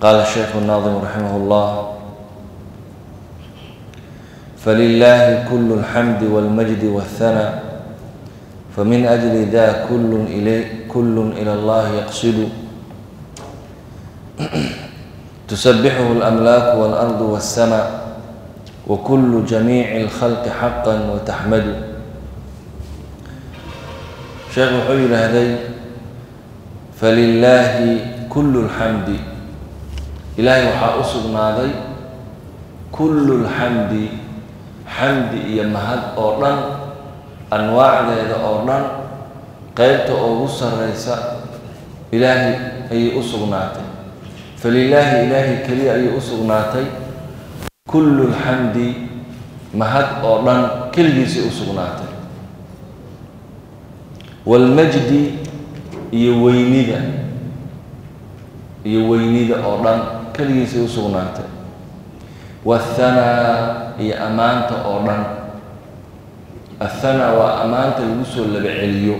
قال الشيخ الناظم رحمه الله فلله كل الحمد والمجد والثناء فمن أجل ذا كل إلي كل إلى الله يقصد. تسبحه الأملاك والأرض والسماء وكل جميع الخلق حقا وتحمد. شيخ وحول هذي فلله كل الحمد ilaahay waxaa u sugnaaday kullu lxamdi xamdi iyo mahad oo dhan anwaacdeeda oo dhan qeybta ugu sarraysa ilaahay ayay u sugnaatay. Falilaahi ilaahay keliya ayay u sugnaatay kullu lxamdi mahad oo dhan keligiisay u sugnaatay. Waalmajdi iyo weynida iyo weynida oo dhan keligiisay u sugnaatay. Iyo ammaanta oo dhan. Athanaa waa ammaanta lagu soo laba celiyo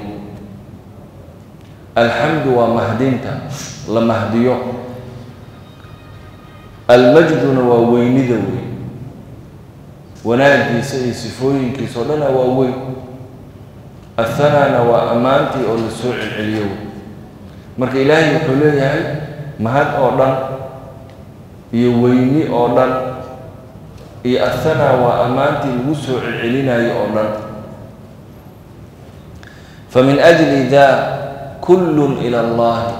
alxamdu waa mahdinta la mahdiyo. Almajduna waa weynida wey wanaagiisa iyo sifooyinkiisa oo dhana waa weyn. Athanaana waa ammaantii oo la soo celceliyo. Marka ilaahay wuxuu leeyahay mahad oo dhan iyo weyni oo dhan iyo athanaa waa ammaantii lagu soo celcelinayo oo dhan. Famin ajli daa kullun ila allahi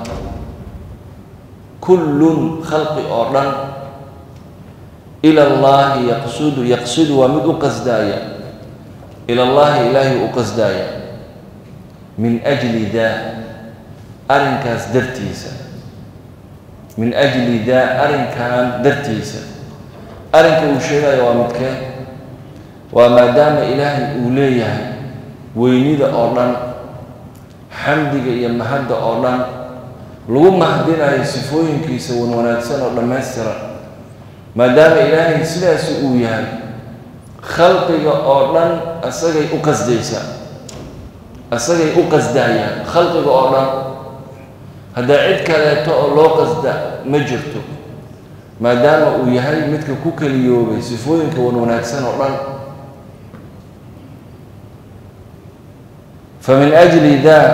kullun khalqi oo dhan ila allahi yaqsudu yaqsudu waa mid u qasdaaya ila allahi ilaahay u qasdaaya min ajli daa arrinkaas dartiisa min ajli daa arrinkan dartiisa. Arrinka uu sheegaya waa midkee waa maadaama ilaahay uu leeyahay weynida oo dhan xamdiga iyo mahadda oo dhan lagu mahdinayo sifooyinkiisa wan wanaagsan oo dhammaystiran maadaama ilaahay sidaasi uu yahay khalqiga oo dhan asagay u qasdaysaa asagay u qasdaayaan khalqiga oo dhan haddaa cid kaleeto oo loo qasda ma jirto maadaama uu yahay midka ku keliyoobay sifooyinka wan wanaagsan oo dhan. Famin ajli daa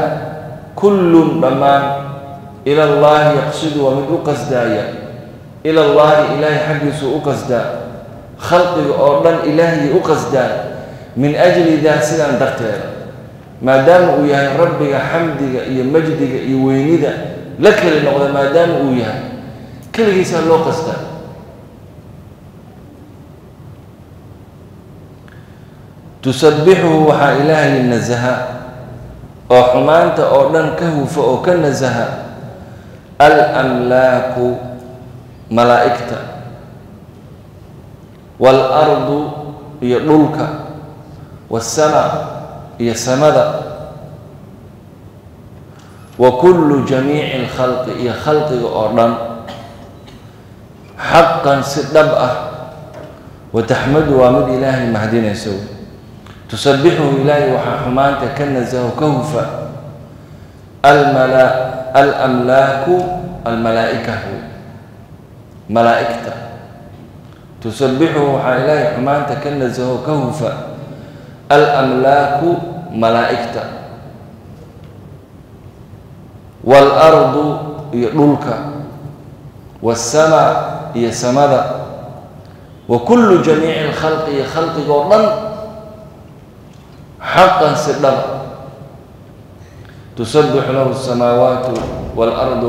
kullun dhammaan ila allahi yaqsidu waa mid u qasdaaya ila allahi ilaahay xaggiisuu u qasdaa khalqiga oo dhan ilaahiyay u qasdaan min ajli daa sidan darteeda maadaama uu yahay rabbiga xamdiga iyo majdiga iyo weynida la keli noqda maadaama uu yahay keligiisaa loo qasdaa. Tusabbixuhu waxaa ilaahay nasaha oo xumaanta oo dhan ka hufa oo ka nasaha alamlaaku malaa'igta waalardu iyo dhulka waasama iyo samada wa kullu jamiici alkhalqi iyo khalqiga oo dhan xaqan si dhab ah wataxmadu waa mid ilaahay mahdinayso tusabbixuhu ilaahay waxaa xumaanta ka nasaho ka hufa alamlaaku almalaa'ika malaa'igta. Tusabbixuhu waxaa ilaahay xumaanta ka nasaho ka hufa alamlaaku malaa'igta waalardu iyo dhulka waasama iyo samada wa kullu jamiici alkhalqi iyo khalqigoo dhan xaqan si dhaba tusabbixu lahu asamaawaatu waalardu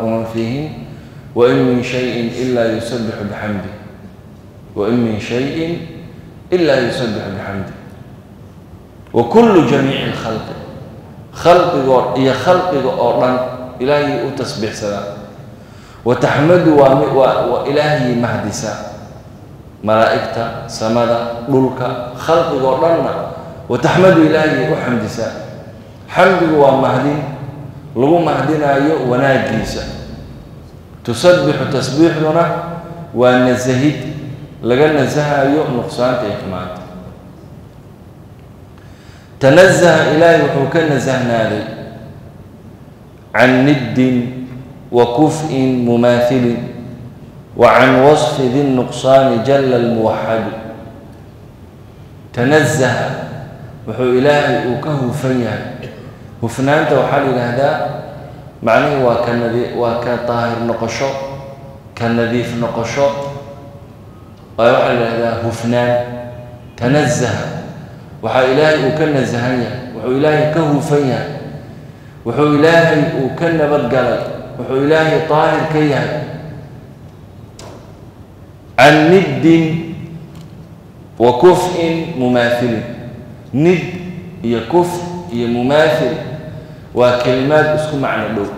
waman fiihin wain min shayin ilaa yusabbixu bixamdi wain min shayin ilaa yusabbixu bixamdi wa kullu jamiici alkhalqi khalqigoo iyo khalqiga oo dhan ilaahay u tasbiixsadaa wataxmadu waa ilaahay mahdisaa malaa'igta samada dhulka khalqigoo dhanna wataxmadu ilaahay u xamdisaa xamdigu waa mahdin lagu mahdinaayo wanaaggiisa. Tusabbixu tasbiixduna waa nasahid laga nasahayo nuqsaanta iyo xumaanta tanazaha ilaahay wuxuu ka nasahnaaday can niddin wa kuf'in mumaahilin wa can wasfi di nuqsaani jala almuwaxadu tanazaha wuxuu ilaahay uu ka hufan yahay. Hufnaanta waxaa la yidhaahdaa macnihii waa ka nadi waa ka daahir noqosho ka nadiif noqosho. Waayo waxaa la yidhahdaa hufnaan. Tanazaha waxaa ilaahay uu ka nasahan yahay. Wuxuu ilaahay ka hufan yahay. Wuxuu ilaahay uu ka nabadgalay wuxuu ilaahay daahir ka yahay. Can niddin wa kuf-in mumaahilin nid iyo kuf iyo mumaahil waa kelimaad isku macno dhow.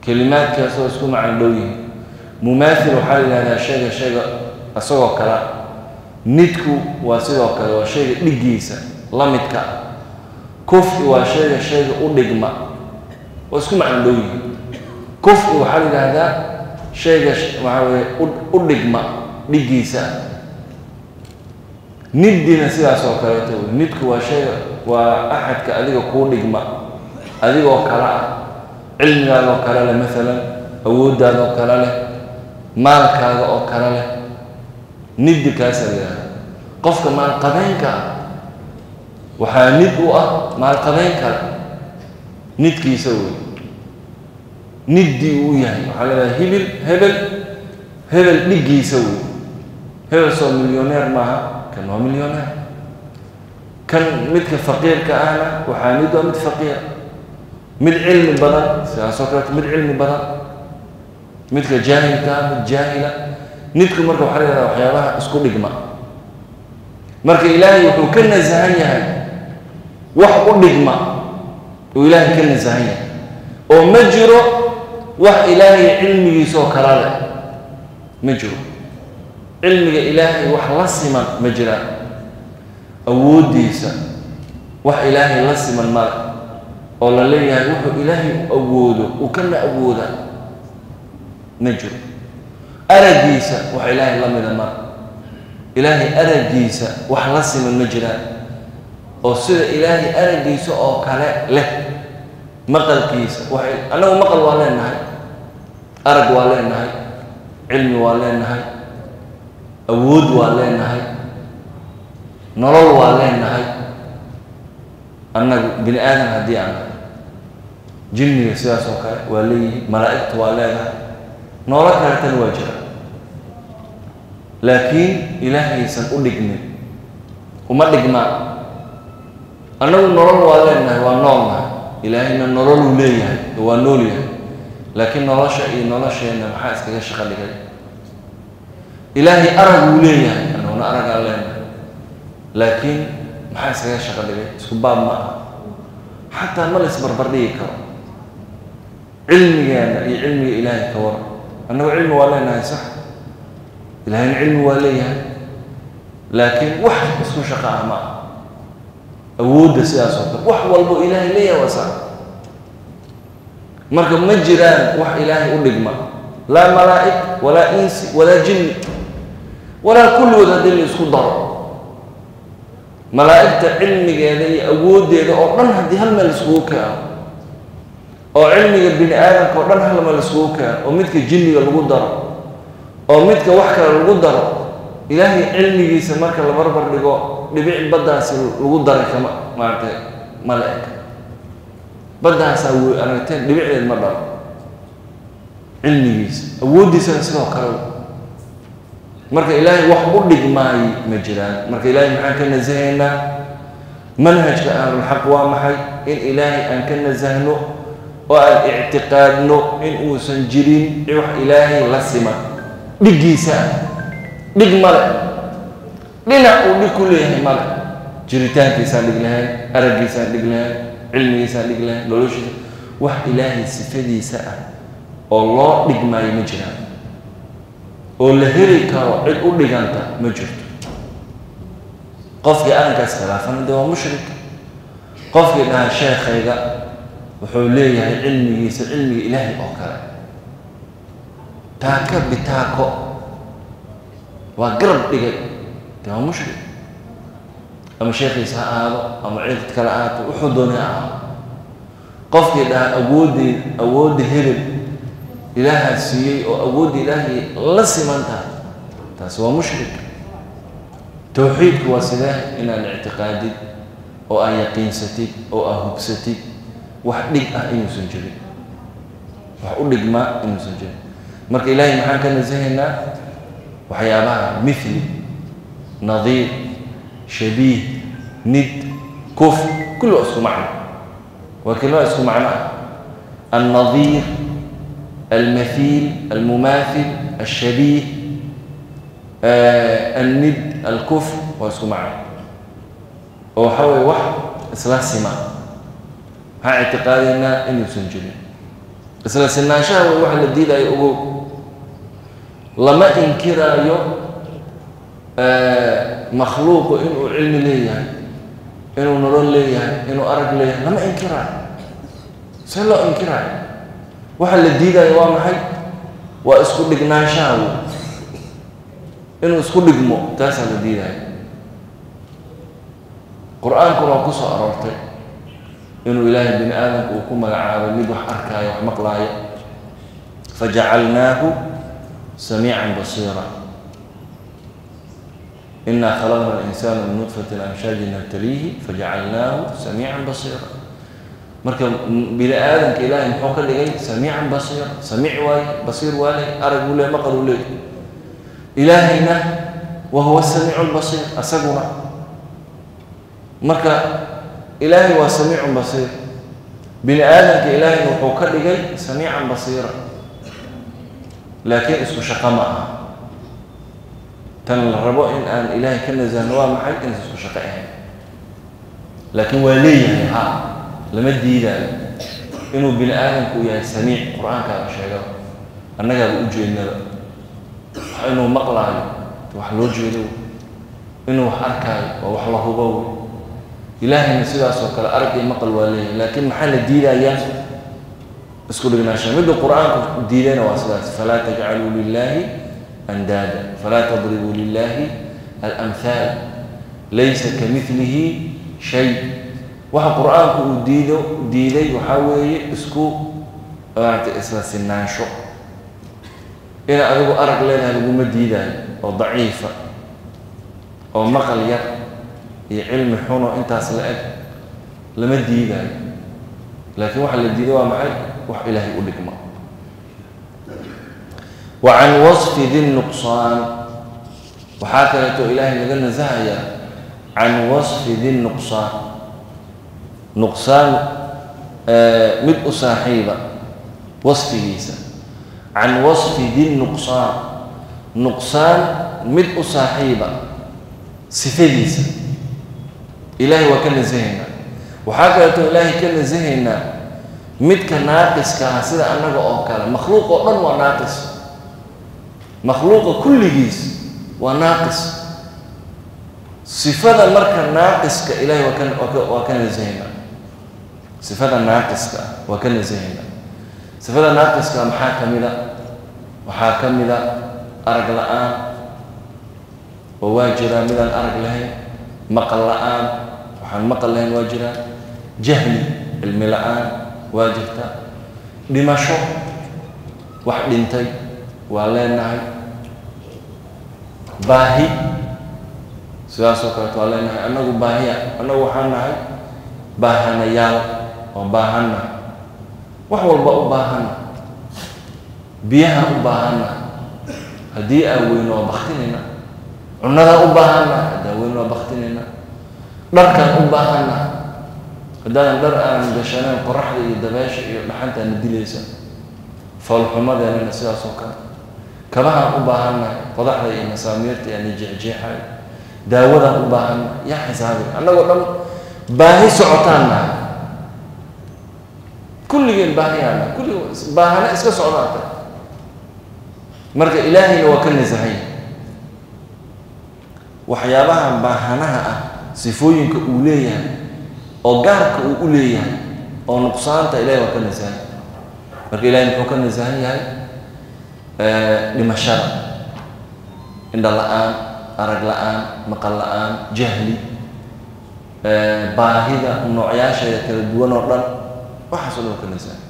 Kelimaadkaasoo isku macno dhow yihiin mumaahil waxaa la yidhahdaa shayga shayga isagoo kale nidku waa sidoo kale waa shayga dhiggiisa la midka. Kufi waa shayga shayga u dhigma. Oo isku macno dhow yihiin. Kufi waxaa la shayga waxaa weye u dhigma dhiggiisa. Niddina sidaas oo kaleeto nidku waa shayga waa axadka adiga kuu dhigma. Adigoo kale ah cilmigaada oo kale leh maalan awooddaada oo kale leh maalkaaga oo kale leh niddi kaasa la yidhahda qofka maalqabeynka ah waxaa nid u ah maalqabeyn kale nidkiisa wey niddii uu yahay waxaa leedahay hibil hebel hebel dhiggiisa wey hebel soo milyoneer maaha kan waa milyoneer kan midka faqiirka ahna waxaa nid waa mid faqiira mid cilmi badan sidaasoo kaleeto mid cilmi badan. Midka jaahilka ah mid jaahila nidku marka waxaa la yihahdaa waxyaabaha isku dhigma. Marka ilaahay wuxuu ka nasahan yahay wax u dhigma uu ilaahay ka nasahan yahay. Oo ma jiro wax ilaahay cilmigiisoo kala leh. Ma jiro. Cilmiga ilaahay wax la siman ma jiraan awooddiisa wax ilaahay la siman male oo la leeyahay wuxuu ilaahay u awoodo uu kana awoodaa ma jiro araggiisa wax ilaahay la mida male ilaahay araggiisa wax la siman ma jiraan oo sida ilaahay araggiisa oo kale leh. Maqalkiisa annagu maqal waa leenahay. Arag waa leenahay. Cilmi waa leenahay. Awood waa leenahay. Nolol waa leenahay. Annagu bini aadam haddii nahay jinniga sidaas oo kale waa leeyihi malaa'igta waa leedahay noolo kaletana waa jira laakiin ilaahaysan u dhigmin uma dhigmaan annagu nolol waa leenahay waa noolnahay ilaahayna nololuu leeyahay waa nool yahay laakiin nolosha iyo nolosheenna maxaa iskaga shaqo dhigay ilaahay araguu leeyahay annaguna aragaan leenahay laakiin maxaa iskaga shaqo dhigay isku baab ma aha xataa ma la isbarbardhigi karo cilmigeena iyo cilmiga ilaahay ka waran annagu cilmi waa leenahay sax ilaahayna cilmi waa leeyahay laakiin wax isku shaqo ah ma aha. Awoodda sidaas oo kale wax walbo ilaahay leeyahay waa sax marka ma jiraan wax ilaahay u dhigma. Laa malaa'ig walaa insi walaa jinni walaa kulligood haddii la isku daro. Malaa'igta cilmigeeda iyo awooddeeda oo dhan haddii hal meel iskugu keeno oo cilmiga bini aadamka oo dhan hal meel iskugu keeno oo midka jinniga lagu daro oo midka wax kale lagu daro ilaahay cilmigiisa marka la barbar dhigo dhibic baddaasi lagu daray kama maaragtay mala eg baddaasaa w aragteen dhibicdeed ma dhalo cilmigiisa awooddiisana sidoo kale marka ilaahay wax u dhigmaayi ma jiraan. Marka ilaahay maxaan ka nasahaynaa manhajka ahlulxaq waa maxay? In ilaahay aan ka nasahno oo aan ictiqaadno in uusan jirin wax ilaahay la siman dhiggiisa ah dhig male. Dhinac uu dhig ku leeyahay male. Jiritaankiisaan dhig lahayn araggiisaan dhig lahayn cilmigiisaan dhig lahayn noloshiisa. Wax ilaahay sifadiisa ah oo loo dhigmaayo ma jiraan oo la heli karo cid u dhiganta ma jirto. Qofkii arrinkaas khilaafana dee waa mushrik. Qofkii dhaha sheekhayga wuxuu leeyahay cilmigiisa cilmiga ilaahay oo kale taaka bitaako waa garab dhigay dee waa mushrik ama sheekhiisa ha ahaado ama cid kale ahaato wuxuu doonay ha ahaado qofkii dhaha awooddeed awoodda hebel ilaahaa siiyey oo awoodda ilaahay la siman tahay taasi waa mushrik. Towxiidku waa sidee inaad ictiqaadid oo aad yaqiinsatid oo aad hubsatid wax dhig ah inuusan jirin. Wax u dhigmaa inuusan jirin marka ilaahay maxaan ka nasahaynaa waxyaabaha mili nadiir shabiih nid kuf kulli waa isku macno. Waa kelima isku macno. Ah alnadiir almaiil almumaail alshabiih alnid alkuf waa isku macno. Oo waxaa weye wax isla sima. Maxaan ictiqaadaynaa inuusan jirin isla sinaanshaha waa wax la diidayo ogow lama inkiraayo makhluuqu inuu cilmi leeyahay inuu nolol leeyahay inuu arag leeyahay. Lama inkiraayo see loo inkiraayo waxa la diidayo waa maxay? Waa isku dhignaanshaha wey inuu isku dhigmo taasaa la diidayo. Qur'aankuna waa ku soo aroortay inuu ilaahay bini aadamku uu ku magacaabay mid wax arkaayo wax maqlaayo. Fajacalnaahu سميعا بصيرا. إنا خلقنا الإنسان من نطفة الأمشاج نبتليه فجعلناه سميعا بصيرا. مركا بلا آدم كإله محوك لغير سميعا بصيرا. سميع والي بصير والي. أرد ولا مقر ولا إلهنا وهو السميع البصير. أسقنا مركا إلهي وسميع بصير. بلا آدم كإله محوك لغير سميعا بصيرا. Laakiin isku shaqo ma aha. Tan la rabo in aan ilaahay ka nasahno waa maxay inaysa isku shaqo ahayn laakiin waa leeyahay ha lama diidaayo inuu bini aadamku yahay samiic qur'aankaaba sheegaba annagaaba u jeednaba inuu maqlaayo wax loo jeedo. Inuu wax arkaayo waa wax la hubo. Ilaahayna sidaas oo kale arag iyo maqal waa leeyahay. Laakiin maxaa la diidayaa isku dhignaansha midda qur'aanku diidayna waa sidaas falaa tajcaluu lilaahi andaada falaa tadribuu lilaahi alamhaal laysa kamilihi shay. Waxa qur'aanku uu diido diiday waxaa weeye isku maaragtay isla sinaansho. Ina adigu arag leedahay laguma diidaayo oo daciifa oo maqal yar iyo cilmi xuno intaas la eg lama diidaayo. Laakiin waxa la diiday waa maxay wax ilaahay u dhigma wa can wasfi di nuqsaan. Waxaa kaleeto ilaahay laga nasahayaa can wasfi di nuqsaan. Nuqsaan mid u saaxiiba wasfigiisa. Can wasfi di nuqsaan. Nuqsaan mid u saaxiiba sifadiisa. Ilaahay waa ka nasahaynaa waxaa kaleeto ilaahay ka nasahaynaa midka naaqiska ah sida annaga oo kale makhluuq oo dhan waa naaqis. Makhluuqa kulligiis waa naaqis. Sifada marka naaqiska ilaahay waa ka waa ka nasahaynaa sifada naaqiska waa ka nasahaynaa sifada naaqiska maxaa ka mid a? Waxaa ka mid arag la'aan oo waa jiraa midaan arag lahayn. Maqal la'aan waxaan maqal lahayn waa jiraa. Jahli cilmi la'aan waa jirta dhimasho wax dhintay waa leenahay. Baahi sidaasoo kaleeto waa leenahay. Annagu baahiya annagu waxaan nahay baahanayaal oo baahanna wax walba u baahanna biyaha u baahanna haddii aan weyno waa baktinayna cunnadaa u baahanna haddaan weyno waa baktinayna dharkaan u baahanna haddaadan dhar aanan gashanayn qoraxda iyo dabeesha iyo dhaxantaana dilaysa foolxumadeenana sidaas oo kale. Kabahaan u baahannahay qodaxda iyo masaamiirta yaani jeexjeexay daawadaan u baahanna yaa xisaabi. Annagoo dhan baahi socotaan kulligeen baahiyaana kulligeen baahana iska socdaata. Marka ilaahayna waa ka nasahay. Waxyaabaha baahanaha ah sifooyinka uu leeyahay oo gaarka uu u leeyahay oo nuqsaanta ilahay waa ka nasahan marka ilahay muxuu ka nasahan yahay? Dhimashada indha la'aan arag la'aan maqal la'aan jahli. Baahida noocyaasheeda kala duwan oo dhan waxaasoo dhan waa ka nasahan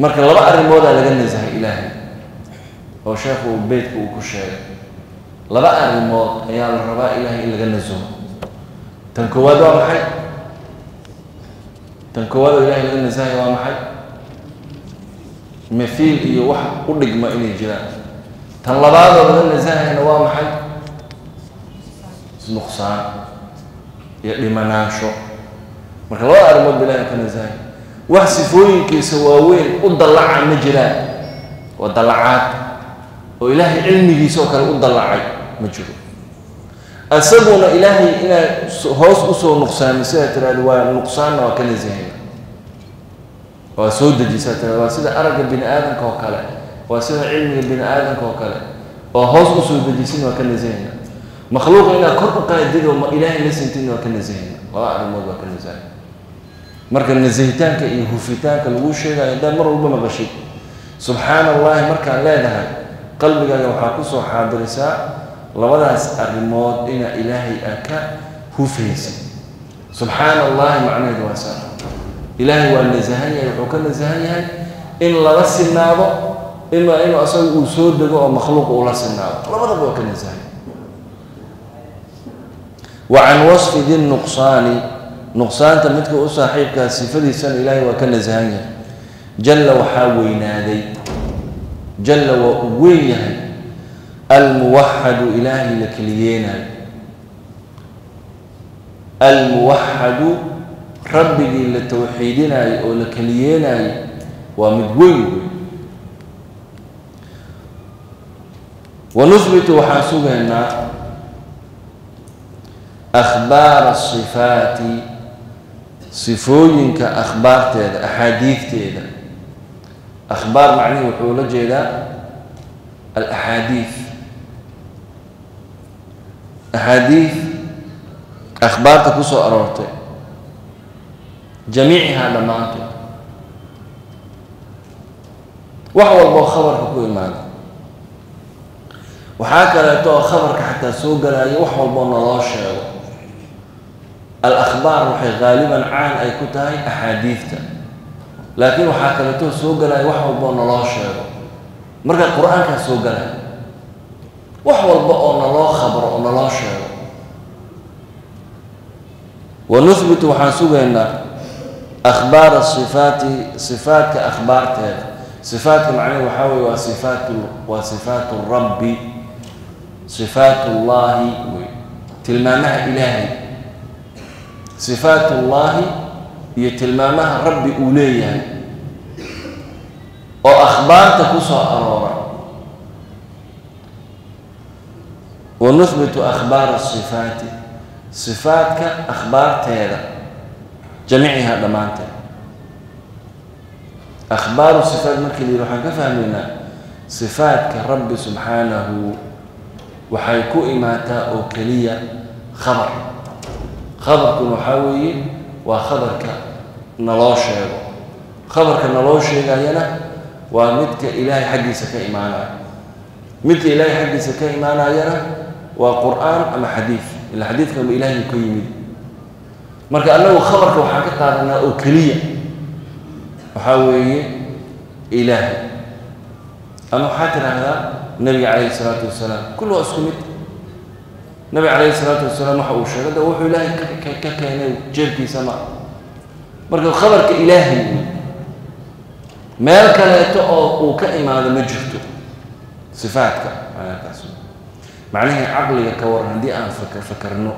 marka laba arrimoodaa laga nasahay ilaahay oo sheekhu beytka uu ku sheegay. Laba arrimood ayaa la rabaa ilaahay in laga nasaho tan koowaad waa maxay tan koowaad oo ilahay laga nasahay waa maxay? Mafiil iyo wax u dhigma inay jiraan. Tan labaadoo laga nasahayna waa maxay? Nuqsaan iyo dhimanaansho marka labada arrimood ba ilahay ka nasahay wax sifooyinkiisa waaweyn u dallaca ma jiraan waa dallacaad. Oo ilaahay cilmigiisa oo kale u dallacay ma jiro isaguna ilaahay inaad hoos u soo nuqsaami sidaa tiraahdo waa nuqsaanna waa ka nasahayna waa soo dejisaa tiraado waa sida aragga bini aadamka oo kale waa sida cilmiga bini aadamka oo kale oo hoos u soo dejisin waa ka nasahayna makhluuqa inaad kor u qaadid oo ilaahay la sintin waa ka nasahayna laba arrimood waa ka nasahay marka nasahitaanka iyo hufitaanka lagu sheegayo haddaad mar walba maqashid subxaana allahi markaad leedahay qalbigaaga waxaa ku soo xaadirisaa labadaas arrimood inaa ilaahay aad ka hufaysid subxaana allahi macnaheedu waa saa ilaahay waa nasahan yahay wuxuu ka nasahan yahay in lala sinaado ima inuu asaga uu soo dego oo makhluuqa ula sinaado labadaba waa ka nasahay wa can wasfi di nuqsaani nuqsaanta midka u saaxiibkaa sifadiisana ilaahay waa ka nasahan yahay. Jalla waxaa weynaaday. Jalla waa uu weyn yahay almuwaxadu ilaahay la keliyeenaayo almuwaxadu rabbigii la tawxiidinaayo oo la keliyeenaayo waa mid weyn wey wanuhbitu waxaan sugaynaa akhbaara asifaati sifooyinka akhbaarteeda axaadiidteeda akhbaar macnihi wuxuu la jeedaa alaxaadiid axaadiid akhbaarta ku soo aroortay jamiicihaa dhammaantood wax walboo khabarka ku imaada waxaa kaleeto oo khabarka xataa soo galaayo wax walboo naloo sheego al-akhbaar waxay qaaliban caan ay ku tahay axaadiidta laakiin waxaa kaleeto soo galaayo wax walboo naloo sheego marka qur'aankaa soo galaayo wax walba oo naloo khabro oo naloo sheego. Wa nuhbitu waxaan sugaynaa akhbaara sifaati sifaatka akhbaarteeda sifaatka macnaheed waxaa weye waa sifaatu waa sifaatu rabbi sifaat ullaahi wey. Tilmaamaha ilaahay. Sifaat ullaahi iyo tilmaamaha rabbi uu leeyahay. Oo akhbaarta ku soo aroora wa nuhbitu akhbaara sifaati sifaatka akhbaarteeda jamiiciha dhammaanteed akhbaaru sifaat markii la yidhi waxaan ka fahmaynaa sifaatka rabbi subxaanahu waxay ku imaataa oo keliya khabar khabarkuna waxaa weeye waa khabarka naloo sheego khabarka naloo sheegayana waa midka ilaahay xaggiisa ka imaanaya midka ilaahay xaggiisa ka imaanayana waa qur'aan ama xadiid ila xadiidkanba ilaahay ka yimid. Marka annagu khabarka waxaan ka qaadanaa oo keliya. Waxaa weeye ilaahay. Ama waxaa tidhaahdaa nabiga calayhi isalaatu wasalaam. Kulli waa isku mid. Nabiga calayhi isalaatu wasalaam waxa uu sheegay de wuxuu ilaahay ka keenay jeerkiisa ma. Marka khabarka ilaahay meel kaleeto oo uu ka imaado ma jirto. Sifaatka manakaas macnihii caqliga ka waran haddii aan fak fakarno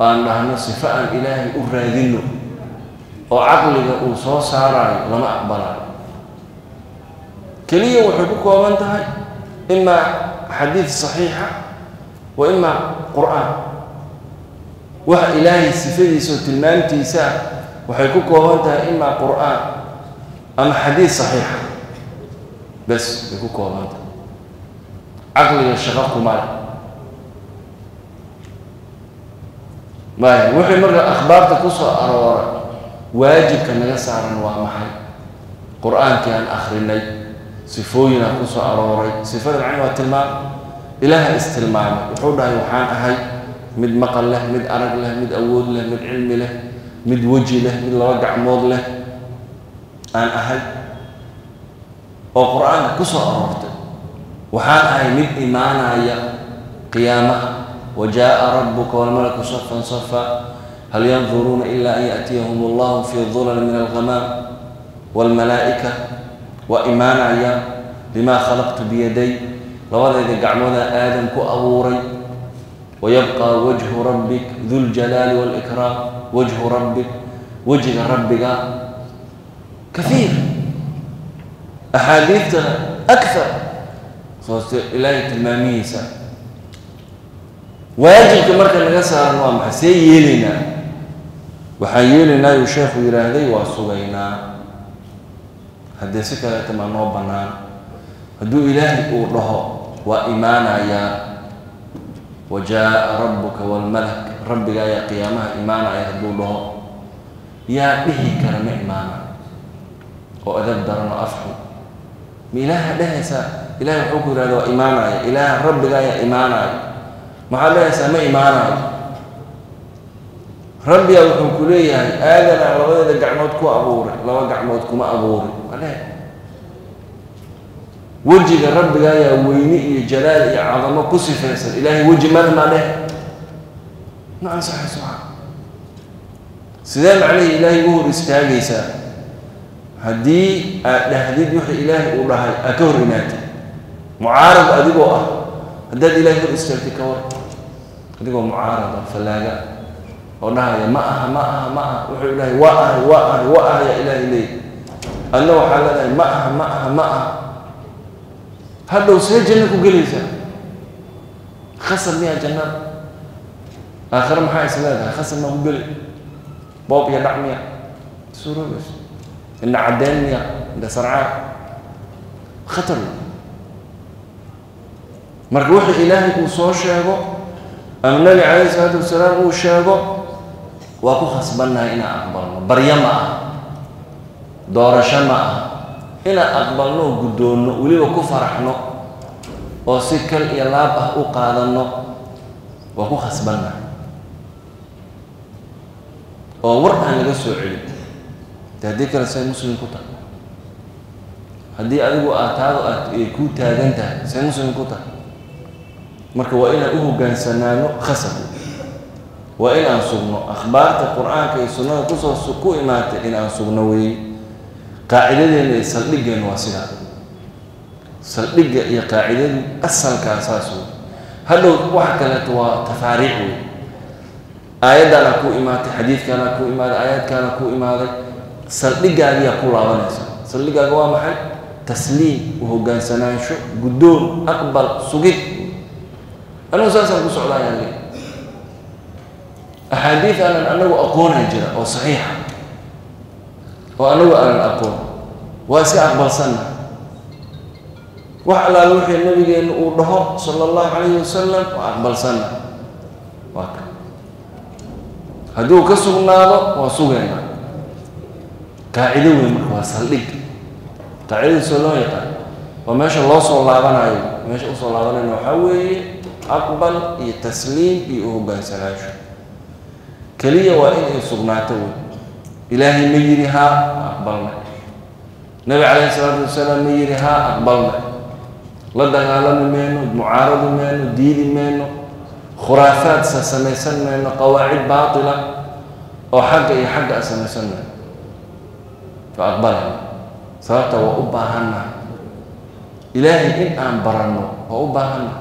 aan dhahno sifo aan ilaahay u raadino oo caqliga uu soo saaraayo lama aqbalayo keliya waxay ku kooban tahay imaa xadiid saxiixa wa imaa qur'aan. Waxa ilaahay sifadiisa oo tilmaamtiisa ah waxay ku kooban tahay imaa qur'aan ama xadiid saxiixa. Bes bay ku kooban tahay. Caqliga shaqo kumale maya wixii marka akhbaarta ku soo aroora waajibka naga saaran waa maxay? Qur'aankii aan akrinay sifooyinaa ku soo arooray sifada macni waa tilmaam. Ilaaha istilmaamay wuxuu dhahay waxaan ahay mid maqal leh mid arag leh mid awood leh mid cilmi leh mid weji leh mid laba gacmood leh. Aan ahay. Oo qur'aanka ku soo aroortay waxaan ahay mid imaanaya qiyaamaha وجاء ربك والملك صفا صفا. هل ينظرون إلا أن يأتيهم الله في الظلل من الغمام والملائكة وإيمان عيام لما خلقت بيدي. لوالد قعمنا آدم كأبوري. ويبقى وجه ربك ذو الجلال والإكرام. وجه ربك وجه ربك كثير. أحاديث أكثر. إلهي تلماميسة waajibka marka naga saaran waa maxay? See yeelaynaa waxaan yeelaynaa yuu sheekhu yidhaahday waa sugaynaa. Haddee si kaleeta maa noo bannaan. Hadduu ilaahay uu dhaho waa imaanayaa. Wa jaa'a rabbuka waalmalak rabbiga ayaa qiyaamaha imaanaya hadduu dhaho. Yaa dhihi kara ma imaana. Oo adab daran oo afxun ma ilaaha dhehaysaa ilahay wuxuu ku yidhahda waa imaanaya ilaaha rabbiga ayaa imaanaya maxaad dhehaysaa ma imaanayo rabbiga wuxuu ku leeyahay aadanaa labadeeda gacmood ku abuuray laba gacmood kuma abuurin. Waa dheh wejiga rabbiga ayaa weyne iyo jalaal iyo cadamo ku sifaysan. Ilaahay weji male maa dheh ma ansaxayso sidee macnihii ilaahay u hor istaagaysaa? Haddii aad dhahdid wixii ilaahay uu dhahay aad ka hor imaatay mucaarad adigoo ah haddaad ilaahay hor istaagtay ka war adigoo mucaarada fallaaga oo dhahaya ma aha ma aha ma aha wuxuu ilaahay waa ahay waa ahay waa ah yaa ilaahay leey adna waxaa leedahay ma aha ma aha ma aha. Hadhow see janno ku gelaysaa khasar miyaa jannada aakhire maxaa is leedahay? Khasar maa ku geli? Boob iyo dhac miya suuroobayso indha caddeyn miya indha sarcaan khatar marka wuxuu ilaahay uu soo sheego ama nabi calayhi isalaatu wasalaam uu sheego waa ku khasbannahay inaan aqbalno baryo ma aha doorasho ma aha. Inaan aqbalno oo guddoonno weliba ku faraxno oo si kal iyo laab ah u qaadanno waa ku khasbannahay oo war aan laga soo celin. De haddii kale say muslim ku tahay. Haddii adigu aad taado aad ay kuu taagan tahay say muslim ku tahay marka waa inaan u hoggaansanaano khasab. Waa in aan sugno akhbaarta qur'aanka iyo sunnada ku soo ku imaatay in aan sugno weeye qaacidadeena iyo saldhiggeena waa sidaa. Saldhigga iyo qaacidadu asalkaa saas wey hadhow waxa kaleeto waa tafaariic wey aayaddaana ku imaatay xadiidkaana ku imaaday aayaadkaana ku imaaday saldhigaagiyaa ku laabanaysa. Saldhigaaga waa maxay? Tasliim u hogaansanaansho guddoon aqbal sugid anigu saasaan ku socdaayaan le axaadiid aanan anagu aqoonaa jira oo saxiixa oo anagu aanan aqoon. Waa iska aqbalsanna wax allaala wixii nabigeenna uu dhaho sala allahu calayhi wasalam waa aqbalsanna waa ka. Hadduu ka sugnaado waa sugayna qaacido weyn marka waa saldhig. Qaacidadiisoo loo yaqaan. Waa meesha loo soo laabanayo. Meesha u soo laabanayna waxaa weeye aqbal iyo tasliim iyo u hoggaansanaasho keliya waa inay sugnaato wey ilaahay ma yidhi haa aqbalna nabi calayhi isalaatu wasalaam ma yidhi haa aqbalna la dagaalami mayno mucaaradi mayno diidi mayno khuraafaad sa samaysan mayno qawaacid baatila oo xagga iyo xagga a samaysan mayno. Waa aqbalana sababta waa u baahannaha ilaahay in aan baranno waa u baahannaha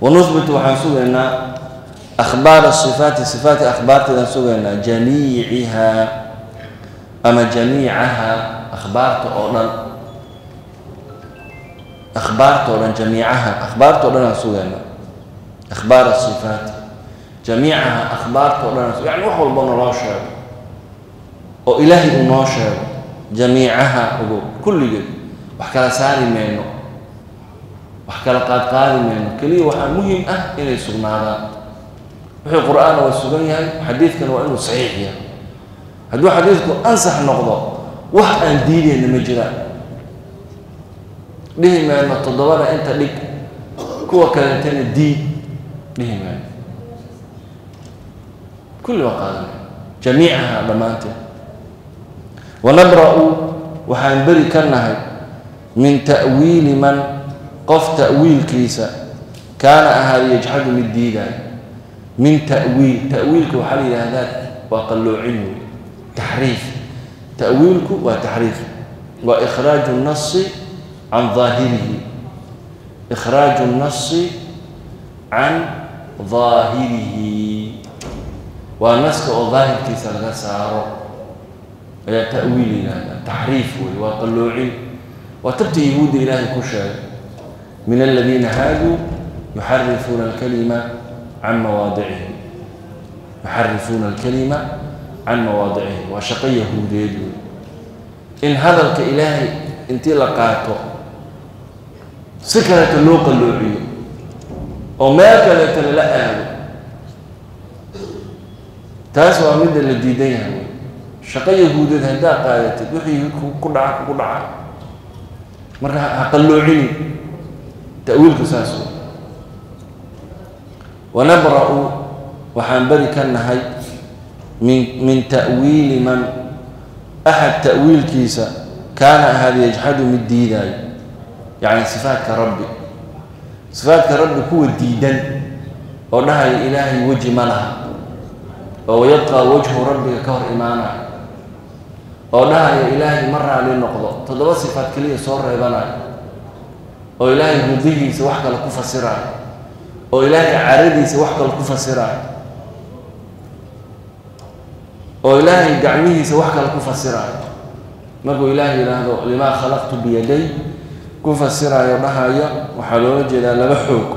wanusbitu waxaan sugaynaa akhbaara sifaati sifaati akhbaarteedaan sugaynaa jamiicihaa ama jamiicaha akhbaarta oo dhan. Akhbaarta oo dhan jamiicaha akhbaarta o dhan aan sugaynaa. Akhbaar asifaati jamiicaha akhbaarta o dhan yani wax walba naloo sheego. Oo ilaahay uu noo sheego. Jamiicaha ogo kulligeed. Wax kala saari mayno wax kala qaadqaadi mayno keliya waxaa muhiim ah inay sugnaadaan. Wixii qur'aanna waa sugan yahay xadiidkana waa inuu saxiix yahay. Hadduu xadiidku ansax noqdo wax aan diideyna ma jiraan dhihi mayno toddobada inta dhig kuwa kaleetana diid. Dhihi mayno kulli waa qaadanay jamiicaha dhammaanteed. Wanabra'u waxaan beri ka nahay min ta'wiili man qof tawiilkiisa kaana ahaada yajxadu mid diidaay min tawiil tawiilka waxaa la yidhaahdaa waa qalloocin wey taxriif. Tawiilku waa taxriif waa ikhraaju nasi can aahirihi ikhraaju nasi can daahirihi waa naska oo daahirkiisa laga saaro ayaa tawiil yidhaahdaa taxriif wey waa qalloocin. Waa tabta yahuudda ilaahay ku sheegay min aladiina haaduu yuxarifuuna alkalima can mawaadicihi yuxarifuuna alkalima can mawaadicihi waa shaqo yahuudeed in hadalka ilaahay intii la qaato si kaleeto loo qalloociyo oo meel kaleeto lala aado taas waa midda la diidan yahay shaqo yahuudeed haddaa qaadatid wixii ku dhaca kugu dhaca marka ha qalloocini ta'wiilku saas wey wanabra'u waxaan beri ka nahay min min ta'wiili man axad ta'wiilkiisa kaana ahaada yajxadu mid diidaayo yacni sifaadka rabbi. Sifaadka rabbi kuwa diidan oo dhahaya ilaahay weji ma laha. Oo wayabqaa wajhu rabbiga ka hor imaanaya. Oo dhahaya ilaahay ma raali noqdo. Toddoba sifaad keliya soo reebanayo oo ilaahay rudihiisa wax kale ku fasiraayo oo ilaahay caradiisa wax kale ku fasiraayo oo ilaahay gacmihiisa wax kale ku fasiraayo. Markuu ilaahay yidhaahdo limaa khalaqtu biyaday ku fasiraayo dhahayo waxaa loola jeedaa laba xoog.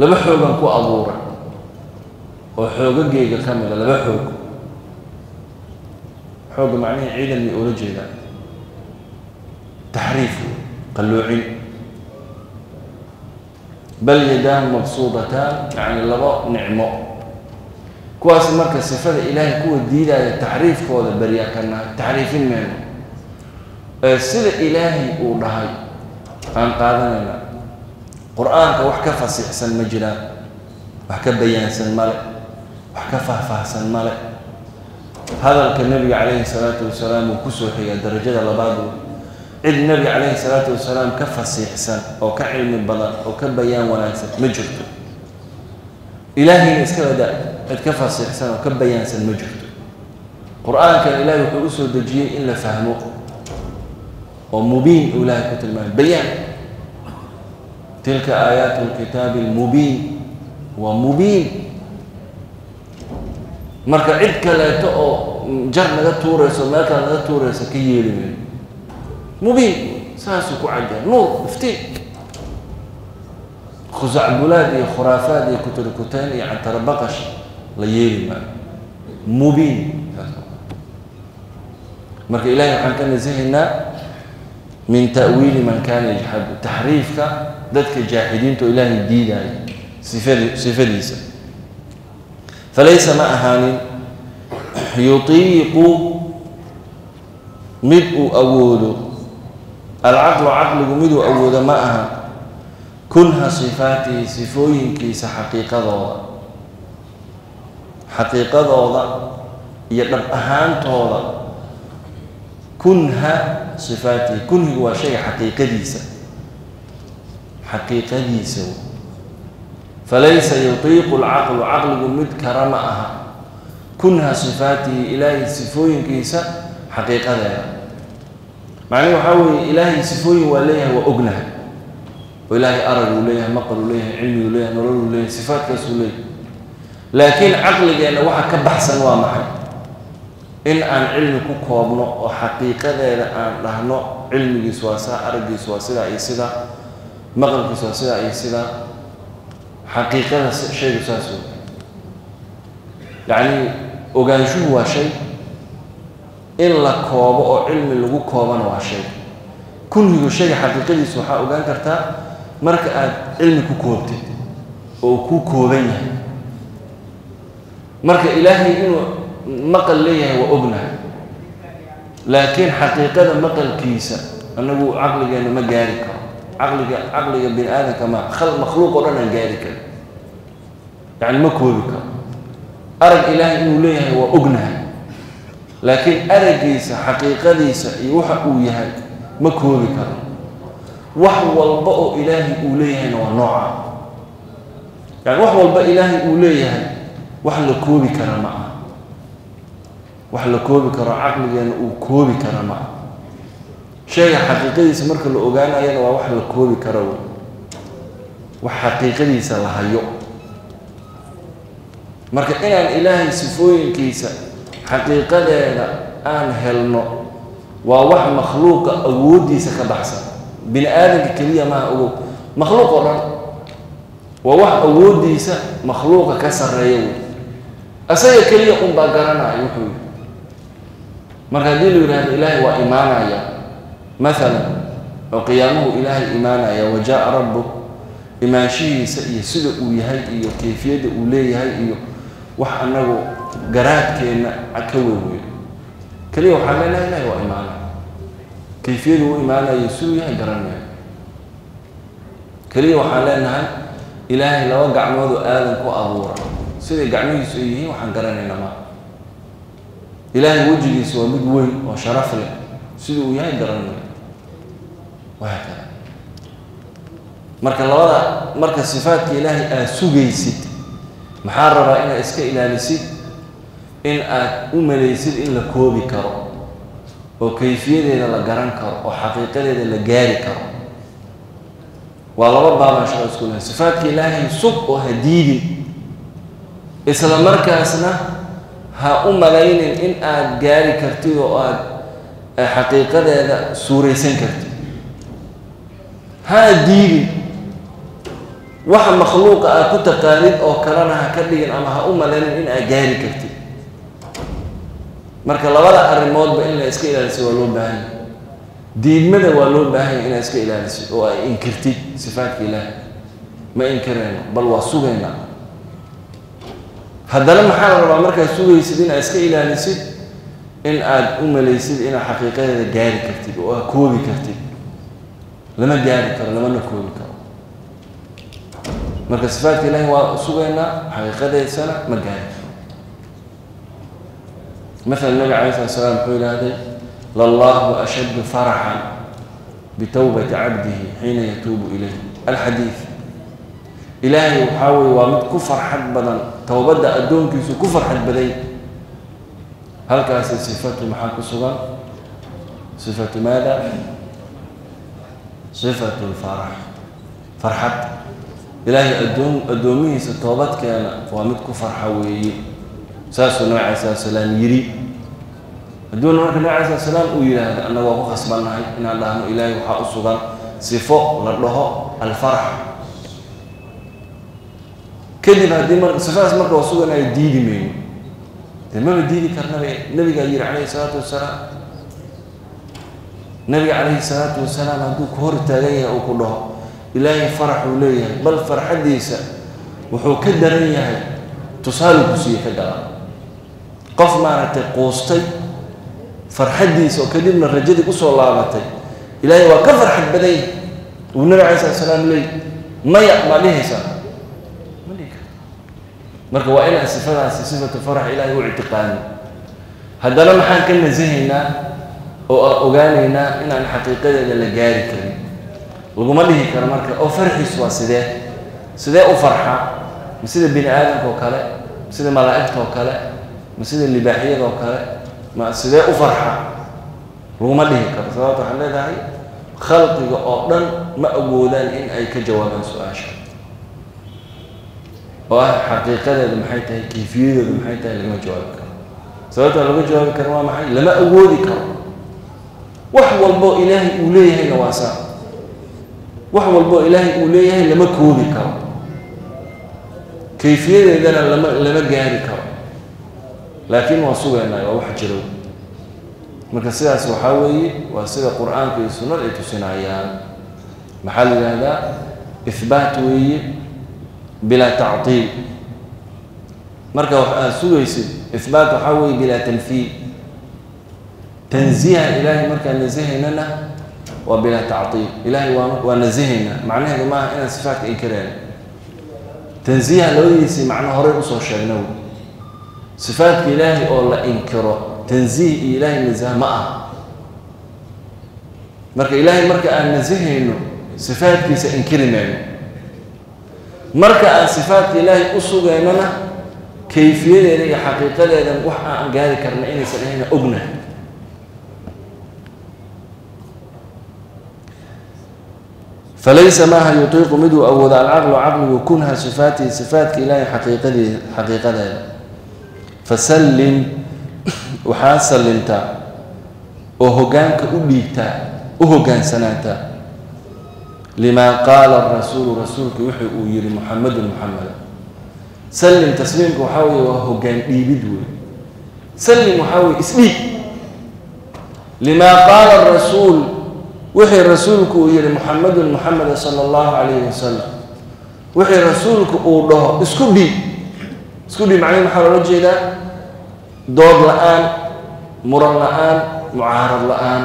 Laba xoogan ku abuuray oo xoogageyga ka mida laba xoog. Xoogga macnihii ciidan may oola jeedaa taxriif qalloocin bal yadaahu mabsuudataan yacni labo nicmo. Kuwaas marka sifada ilaahay kuwa diidaya taxriifkooda beryaa ka nahay taxriifin meeno ee sida ilaahay uu dhahay aan qaadanayna qur'aanka wax ka fasiixsan ma jiraan wax ka bayaansan male wax ka faahfaahsan male hadalka nebiga calayhi salaatu wasalaam uu ku soo xigaa darajada labaad cid nebiga calayhi salaatu wasalaam ka fasiixsan oo ka cilmi badan oo ka bayaan wanaagsan ma jirto. Ilaahayna iska wada cid ka fasiixsan oo ka bayaansan ma jirto. Qur'aankan ilaahay wuxuu u soo dejiyey in la fahmo oo mubiin uu ilaahay ku tilmaamay. Bayaan. Tilka aayaatu lkitaabi almubiin. Waa mubiin. Marka cid kaleeto oo jar naga tuurayso meel kale naga tuurayso ka yeeli mayno mubiin saasuu ku cadyaa nuur iftiin khusacbulaad iyo khuraafaad iyo kuturikuteen iyo cantarabaqash la yeeli maayo mubiin marka ilahay waxaan ka nasahaynaa min ta'wiili man kaana yajxadu taxriifka dadka jaaxidiinta oo ilaahay diidaayo sifadi sifadiisa falaysa ma ahaanin yutiiqu mid uu awoodo alcaqlu caqligu miduu awoodo ma aha. Kunha sifaatihi sifooyinkiisa xaqiiqadooda. Xaqiiqadooda iyo dhab ahaantooda. Kunha sifaatihi kunhigu waa shayga xaqiiqadiisa. Xaqiiqadiisa falaysa yutiiqu alcaqlu caqligu mid kara ma aha. Kunha sifaatihi ilaahay sifooyinkiisa xaqiiqadeeda macnihi waxaa weeye ilaahay sifooyin waa leeyahay waa ognahay. Oo ilaahay arag uu leeyahay maqal uu leeyahay cilmi uu leeyahay nolol uu leeyahay sifaatkaas uu leeyahay. Laakiin caqligeenna waxa ka baxsan waa maxay? In aan cilmi ku koobno oo xaqiiqadeeda aan dhahno cilmigiis waa saa araggiis waa sidaa iyo sidaa maqalkiis waa sidaa iyo sidaa xaqiiqada shaygu saas wey yacni ogaanshuhu waa shay in la koobo oo cilmi lagu koobana waa shay. Kunhigu shayga xaqiiqadiisa waxaa ogaan kartaa marka aad cilmi ku koobtid oo ku kooban yahay. Marka ilaahay inuu maqal leeyahay waa ognahay laakiin xaqiiqada maqalkiisa anagu caqligeenna ma gaari karo. Caqliga caqliga bini aadamka ma makhluuq oo dhan aan gaari karin. Yacni ma koobi karo. Arag ilaahay inuu leeyahay waa ognahay laakiin aragiisa xaqiiqadiisa iyo waxa uu yahay ma koobi karo. Wax walba oo ilaahay uu leeyahayna waa nooca. Yani wax walba ilaahay uu leeyahay wax la koobi kara ma aha. Wax la koobi karo caqligeenna uu koobi kara ma aha. Shayga xaqiiqadiisa marka la ogaanayana waa wax la koobi karo. Wey wax xaqiiqadiisa la hayo. Marka inaan ilaahay sifooyinkiisa xaqiiqadeeda aan helno waa wax makhluuqa awooddiisa ka baxsan. Bini aadamka keliya maaha ogow. Makhluuq oo dhan waa wax awooddiisa makhluuqa ka sarreeya wey asaga keliya unbaa garanaya wuxuu yihi marka haddii la yidhahdo ilaahay waa imaanaya maalan oo qiyaamuhu ilaahay imaanaya wa jaa rabbuk imaanshihiisa iyo sida uu yahay iyo kayfiyadda uu leeyahay iyo wax anagu garaadkeenna ka weyn keliya waxaan leenahay ilahay waa imaanaya kayfiyadu u imaanayo siduu yahay garanaya. Keliya waxaan leenahay ilaahay laba gacmoodoo aadan ku abuura. Siday gacmihiisu ay yihiin waxaan garanayna ma. Ilaahay wejigiisa waa mid weyn oo sharaf leh. Sida uu yahay garanaya. Wahaakada marka labada marka sifaadka ilaahay aad sugaysid maxaa rabaa inaad iska ilaalisid in aad u malaysid in la koobi karo oo kayfiyadeeda la garan karo oo xaqiiqadeeda la gaari karo. Waa laba baabaan shaqo isku lahay sifaadka ilaahay sug oo ha diidin isla markaasna ha u malaynin in aad gaari kartid oo aad xaqiiqadeeda suuraysan kartid. Ha diidin. Waxa makhluuqa aad ku taqaanid oo kalena ha ka dhigin ama ha u malaynin in aad gaari kartid marka labada arrimoodba in la iska ilaalisid waa loo baahan yahy diidmada waa loo baahan yahy inaad iska ilaalisid oo ay inkirtid sifaadka ilaahi ma inkirayno bal waa sugaynaa haddana maxaa la rabaa markaad sugaysid inaad iska ilaalisid in aad u malaysid inaad xaqiiqadeeda gaari kartid oo aad koobi kartid. Lama gaari karo lamana koobi karo. Marka sifaadka ilaahi waa sugaynaa xaqiiqadeysana ma gaari مثلا nabig alay slat slam wuxuu yidhaahday lallahu فرحا faraxan عبده cabdihi xiina yatuubu ilayh alxadiid ilaahay waxaa weye waa mid ku farxad badan towbadda addoonkiisu ku farxad baday halkaasi sifatu maxaa ku sugan sifatu maada sifatu lfarax farxad ilaahay adoon addoomihiisa toobadkeena waa mid ku farxa saasuu nabi cala slat slaam yidhi. Hadduuna marka nabi cala slat slaam uu yidhaahdo annaga waa ku khasbannahay inaan dhahno ilaahay waxaa u sugan sifo la dhaho alfarax. Kadib haddii mar sifadaas marka waa suganayo diidi mayno dee maba diidi karnaba nabigaa yidhi calayhi salaatu wasalaam nabiga calayhi salaatu wasalaam hadduu ku hor taagan yahay uu ku dhaho ilaahay faraxuu leeyahay bal farxaddiisa wuxuu ka daran yahay tusaale ku siiye ka daran qof maaragtay quustay farxaddiisa oo kadibna rajadii u soo laabatay ilaahay waa ka farxad badan yahay uu nabi cala slat slaam leey maya maa dhihaysaa marka waa inaan sifadaasi sifatu farax ilaahay u ictiqaano haddana maxaan ka nasahaynaa oo aan ogaanaynaa inaan xaqiiqadeeda la gaari karin. Laguma dhihi karo marka oo farxiis waa sidee? Sidee u farxaa sida bini aadamka oo kale sida malaa'igta oo kale ma sida libaaxiyada oo kale ma sidee u farxa? Laguma dhihi karo sababta waxaan leedahay khalqiga oo dhan ma awoodaan in ay ka jawaabaan su'aasha. Oo ah xaqiiqadeedu maxay tahay kayfiyadeedu maxay tahay lagama jawaabi karo. Sababta laga jawaabi karo waa maxay? Lama awoodi karo. Wax walboo ilaahay uu leeyahayna waa saa. Wax walboo ilaahay uu leeyahay lama koobi karo. Kayfiyadeedana lama lama gaari karo laakiin waa sugaynaa waa wax jiro marka sidaas waxaa weeye waa sida qur'aanka iyo sunnada ay tusinayaan. Maxaa la yidhahdaa ihbaat weeye bilaa tactiil marka wax aad sugaysid ihbaat waxaa weeye bilaa tanfiid tanziiha ilaahay markaan nasahaynana waa bilaa tactiil ilaahay waa waa nasahaynaa. Macnaheedu maaha inaan sifaatka inkirayna tanziiha labadiisii macno horey u soo sheegna wey sifaadka ilaahay oo la inkiro tansiih iyo ilaahay nasaha ma aha. Marka ilaahay marka aan nasahayno sifaadkiisa inkiri mayno marka aan sifaadka ilaahay u sugaynona kayfiyadeeda iyo xaqiiqadeedan wax aan gaari karna inaysan ahayna ognahay falaysa maaha yutiiqu miduu awooda alcaqlu caqligu kunha sifaatihi sifaatka ilaahay xaqiiqadee xaqiiqadeeda fasallim waxaa sallimtaa oo hoggaanka u dhiibtaa u hoggaansanaantaa limaa qaala rasuulu rasuulka wuxuu uu yihi muxamedun muxameda sallim tasliimka waxaa weeye waa hoggaan dhiibid wey sallim waxaa weye isdhiib limaa qaala rasuul wixii rasuulku uu yihi muxamedun muxameda sala allahu calayhi wasalam wixii rasuulku uu dhaho isku dhiib. Isku dhiib macnahi maxaa loola jeedaa dood la'aan muran la'aan mucaarad la'aan.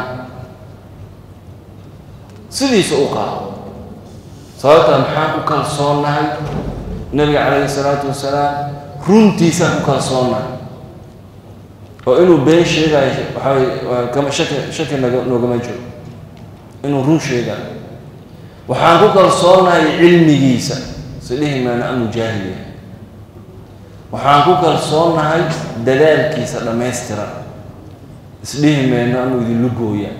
Sidiisa u qaado. Sababtaa maxaan ku kalsoonnahay nabiga calayhi salaatu wasalaam runtiisaan ku kalsoonnahay oo inuu been sheegayo waxaa wey waa kama shaki shaki noogama jiro. Inuu run sheegayo waxaan ku kalsoonnahay cilmigiisa. Si dhihi maana anu jaahiliya waxaan ku kalsoonnahay dadaalkiisa dhammaystiran isdhihi mayno anu idinlu gooya.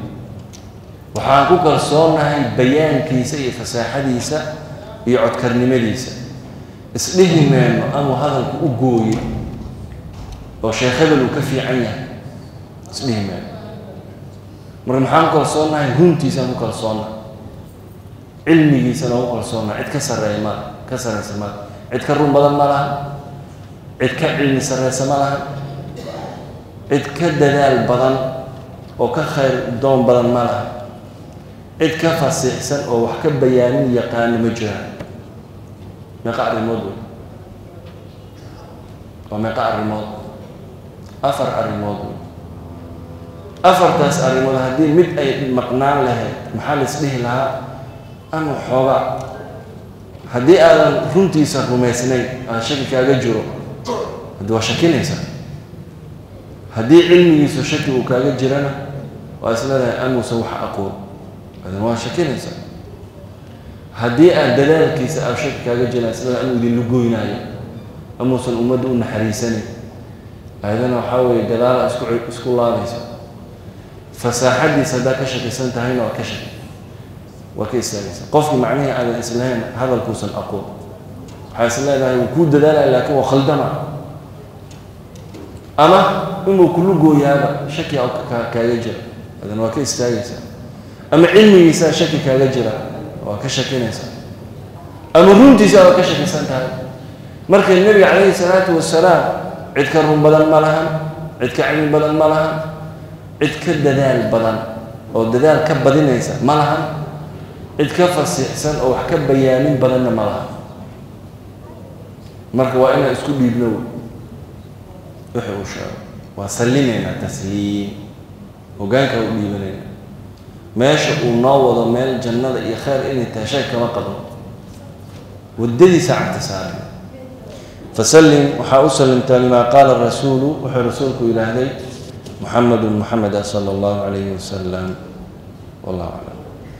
Waxaan ku kalsoonnahay bayaankiisa iyo fasaaxadiisa iyo codkarnimadiisa. Isdhihi mayno anuu hadalku u gooyo oo sheekh hebel uu ka fiican yahay. Isdhihi mayno marka maxaan ku kalsoonnahay runtiisaan ku kalsoonnahay cilmigiisana ku kalsoonnahay cid ka sarreeya mala ka sarreysa mala cid ka run badan ma laha cid ka cilmi sarreysa ma laha. Cid ka dadaal badan oo ka khayr doon badan ma laha. Cid ka fasiixsan oo wax ka bayaanin yaqaano ma jiraan meeqa arrimood wey. Waa meeqa arrimood. Afar arrimood wey. Afartaas arrimood haddii mid ay maqnaan lahayd maxaa la isdhihi lahaa? Ama xoogaa. Haddii aadan runtiisa rumaysnayn aada shaki kaaga jiro haddii waa shakinaysaa haddii cilmigiisu shaki uu kaaga jirana waa isleedahay anuusan wax aqoon adan waa shakinaysaa haddii aad dadaalkiisa aad shaki kaaga jiraan isleedahay anuu idinlu goynaayo amuusan ummadda u naxariisanayn ayadana waxaa weeye gadaala isku isku laadaysa fasaaxadiisa haddaad ka shakisan tahayna waa ka shaki waa ka istaagaysa qofkii macnihii aadan islahayn hadalkuusan aqoon waxaa is leedahay wuu kuu dadaalaya laakiin waa khaldama ama inuu kulu gooyaaba shaki kaaga jira. Adan waa ka istaagaysaa ama cilmigiisaa shaki kaaga jira waa ka shakinaysaa ama runtiisa waa ka shakisan tahay. Marka nebiga calayhi salaatu wasalaam cid ka run badan ma lahan cid ka cilmi badan ma lahan cid ka dadaal badan oo dadaal ka badinaysa ma lahan cid ka fasiixsan oo wax ka bayaanin badanna ma lahan. Marka waa inaan isku dhiibno wixii uu sheego waa sallimaynaa tasliim hoggaanka u dhiibanayna. Meesha uu noo wado meel jannada iyo khayr inay tahay shay kama qabno waddadiisa cagta saaraya fasallim waxaa u sallimtaa limaa qaala rasuulu wuxuu rasuulku yidhaahday muxamedun muxameda sala allahu calayhi wasalam wallahu aclam